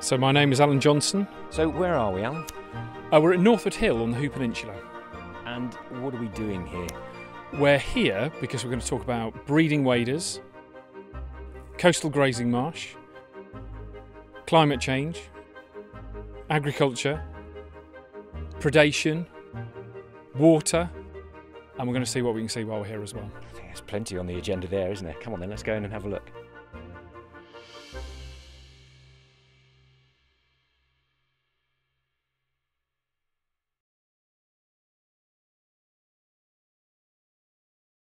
So my name is Alan Johnson. So where are we, Alan? Uh, we're at Northward Hill on the Hoo Peninsula. And what are we doing here? We're here because we're going to talk about breeding waders, coastal grazing marsh, climate change, agriculture, predation, water, and we're going to see what we can see while we're here as well. There's plenty on the agenda there, isn't there? Come on then, let's go in and have a look.